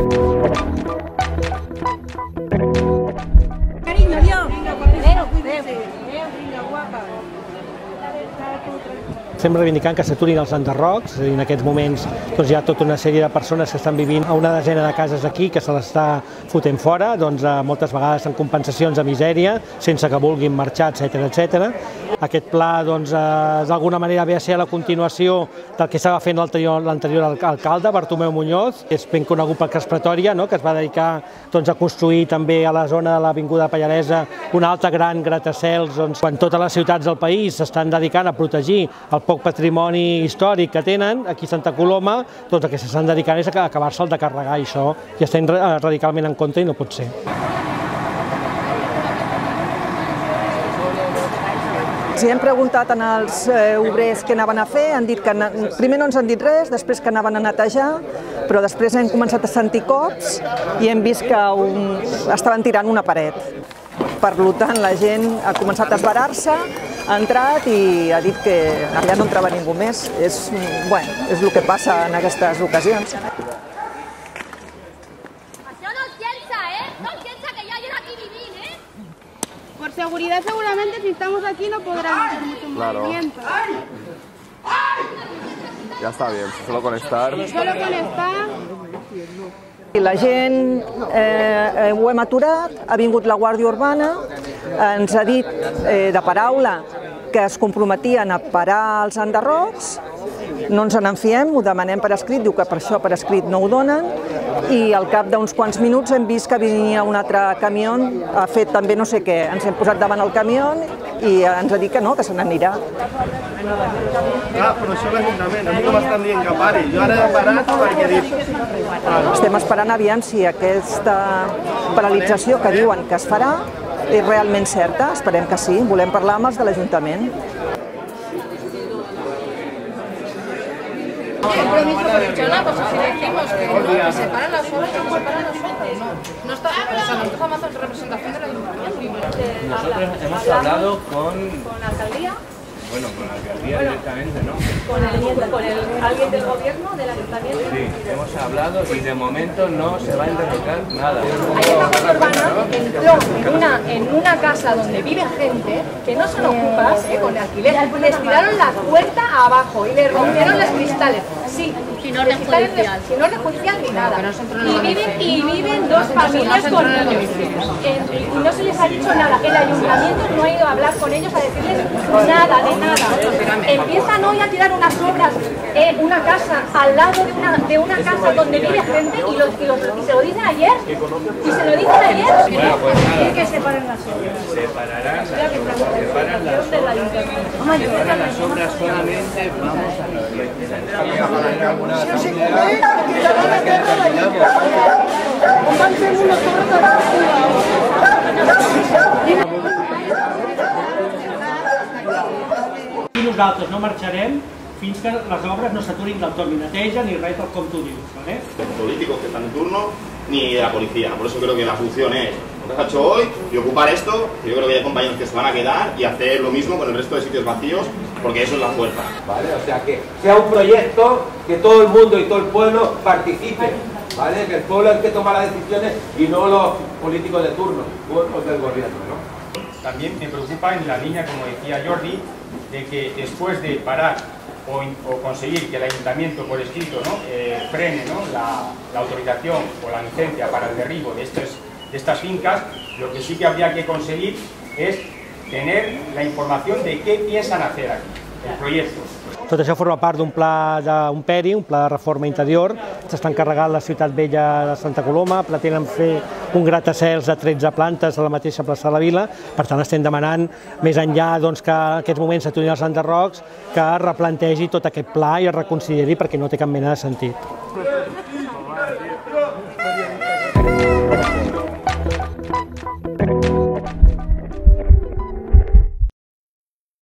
thank you. Estem reivindicant que s'aturin els enderrocs, dir, en aquests moments doncs, hi ha tota una sèrie de persones que estan vivint a una desena de cases aquí que se l'està fotent fora, doncs, eh, moltes vegades en compensacions de misèria, sense que vulguin marxar, etc etc. Aquest pla doncs, eh, d'alguna manera ve a ser la continuació del que estava fent l'anterior l'anterior alc- alcalde, Bartomeu Muñoz, que és ben conegut per Cas Pretòria, no? que es va dedicar doncs, a construir també a la zona de l'Avinguda Pallaresa un altre gran gratacels doncs, quan totes les ciutats del país s'estan dedicant a protegir el poc patrimoni històric que tenen, aquí a Santa Coloma, doncs el que s'estan dedicant és a acabar-se'l de carregar i això i estem ra- radicalment en contra i no pot ser. Si hem preguntat als eh, obrers què anaven a fer, han dit que primer no ens han dit res, després que anaven a netejar, però després hem començat a sentir cops i hem vist que un, estaven tirant una paret. Per tant, la gent ha començat a esbarar-se, ha entrat i ha dit que allà no entrava ningú més. És, bueno, és el que passa en aquestes ocasions. Això no es piensa, ¿eh? No es piensa que ya llegan aquí vivir, ¿eh? Por seguridad seguramente si estamos aquí no podrán hacer mucho Claro. movimiento. Ya está bien, solo con estar. Solo con estar I la gent eh, eh, ho hem aturat, ha vingut la Guàrdia Urbana, ens ha dit eh, de paraula que es comprometien a parar els enderrocs, no ens en fiem, ho demanem per escrit, diu que per això per escrit no ho donen, i al cap d'uns quants minuts hem vist que venia un altre camió, ha fet també no sé què, ens hem posat davant el camió i ens ha dit que no, que se n'anirà. Clar, però això l'Ajuntament, a mi no m'estan dient que pari. Jo ara he parat perquè he dit... Estem esperant aviam si aquesta paralització que diuen que es farà és realment certa, esperem que sí, volem parlar amb els de l'Ajuntament. compromiso con el Chona, pues así decimos que no, las obras, no se paran las obras, no. No está, o sea, nosotros jamás en representación del ayuntamiento. Nosotros hemos hablado con, ¿Con la alcaldía? Bueno, con la alcaldía directamente, ¿no? ¿Con, el, con el, alguien del gobierno, del ayuntamiento? Sí, hemos hablado y de momento no se va a interrogar nada. Ayer la Guardia Urbana entró en una, en una casa donde vive gente que no son ocupas, eh, con alquiler, les tiraron la puerta abajo y le rompieron los cristales. Sí, Sin orden judicial. Sin orden judicial ni nada. Y viven, y viven dos familias con en el niños. Eh, y no se les ha dicho nada. El ayuntamiento no ha ido a hablar con ellos a decirles nada, de nada. Empiezan hoy a tirar unas obras en una casa, al lado de una, de una casa donde vive gente y, lo- y lo- y se lo dicen ayer. Y se lo dicen ayer. Bueno, pues que se paren las obras. Separarán las obras, separan las obras. ayuntamiento. Separan las obras solamente, vamos a lo I nosaltres no marxarem fins que les obres no s'aturin del tot, ni neteja ni res com tu dius. ¿vale? políticos que están en turno ni de la policía. Por eso creo que la función es lo que se ha hecho hoy y ocupar esto. Yo creo que hay compañeros que se van a quedar y hacer lo mismo con el resto de sitios vacíos porque eso es la fuerza. ¿vale? O sea, que sea un proyecto que todo el mundo y todo el pueblo participe, ¿vale? Que el pueblo es el que toma las decisiones y no los políticos de turno o los del gobierno, ¿no? También me preocupa en la línea, como decía Jordi, de que después de parar o, in- o conseguir que el ayuntamiento por escrito ¿no? eh, frene ¿no? la, la autorización o la licencia para el derribo de, estos, de estas fincas, lo que sí que habría que conseguir es tener la información de qué piensan hacer aquí, el proyecto. Tot això forma part d'un pla d'un PERI, un pla de reforma interior. S'està encarregant la ciutat vella de Santa Coloma, pretenen fer un gratacels de 13 plantes a la mateixa plaça de la Vila. Per tant, estem demanant, més enllà doncs, que en aquests moments s'aturin els enderrocs, que replantegi tot aquest pla i es reconsideri perquè no té cap mena de sentit. Thank you.